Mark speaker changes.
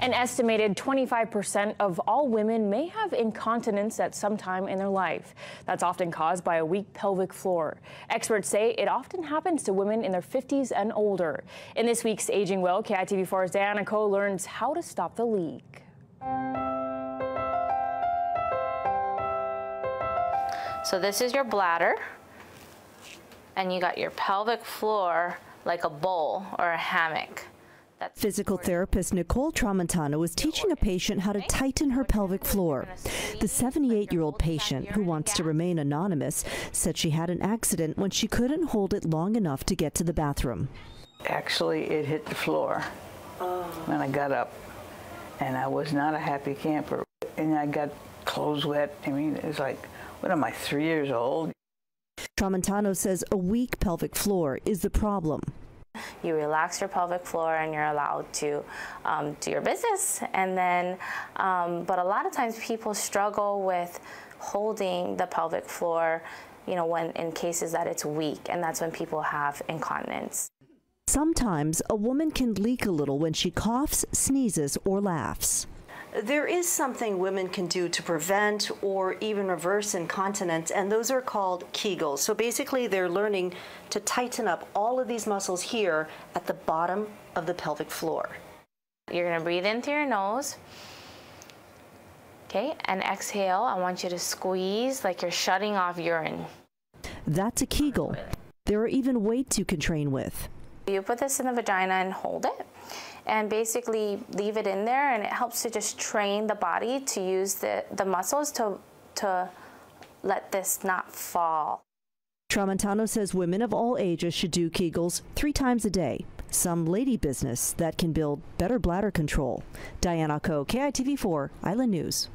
Speaker 1: An estimated 25% of all women may have incontinence at some time in their life. That's often caused by a weak pelvic floor. Experts say it often happens to women in their 50s and older. In this week's Aging Well, KITV4's Diane Ako learns how to stop the leak.
Speaker 2: So this is your bladder, and you got your pelvic floor like a bowl or a hammock.
Speaker 3: That's Physical therapist Nicole Tramontano was teaching a patient how to tighten her pelvic floor. The 78 year old patient, who wants to remain anonymous, said she had an accident when she couldn't hold it long enough to get to the bathroom.
Speaker 4: Actually, it hit the floor oh. when I got up, and I was not a happy camper. And I got clothes wet. I mean, it's like, what am I, three years old?
Speaker 3: Tramontano says a weak pelvic floor is the problem.
Speaker 2: You relax your pelvic floor and you're allowed to um, do your business. And then, um, but a lot of times people struggle with holding the pelvic floor, you know, when in cases that it's weak, and that's when people have incontinence.
Speaker 3: Sometimes a woman can leak a little when she coughs, sneezes, or laughs
Speaker 5: there is something women can do to prevent or even reverse incontinence, and those are called Kegels. So basically, they're learning to tighten up all of these muscles here at the bottom of the pelvic floor.
Speaker 2: You're going to breathe in through your nose. Okay, and exhale. I want you to squeeze like you're shutting off urine.
Speaker 3: That's a Kegel. There are even weights you can train with.
Speaker 2: You put this in the vagina and hold it and basically leave it in there and it helps to just train the body to use the, the muscles to, to let this not fall.
Speaker 3: Tramontano says women of all ages should do Kegels three times a day. Some lady business that can build better bladder control. Diane Ako, KITV4, Island News.